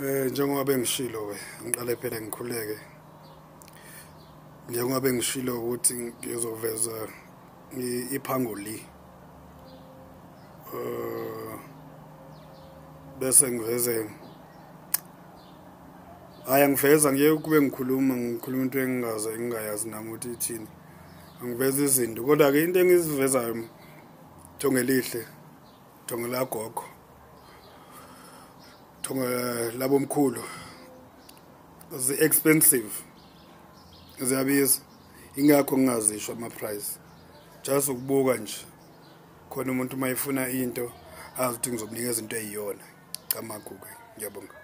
Eh njengoba bengishilo ke ngiqale phela ngikhuleke. Njengoba bengishilo ukuthi ngizoveza iphangoli eh bese ngiveze haya ngiveza ngeke kube ngikhuluma ngikhuluma into engingaze ngingayazi nami ukuthi ithini. Angiveza izinto kodwa ke into engizivezayo thonge lihle thonge lagogo thonge labomkhulu zi expensive. Ziyabiza. Ingakho ngingazisho ama price just ukubuka nje. Khona umuntu mayifuna into azi ukuthi ngizomnikeza into eyiyona. Cha magugu ngiyabonga.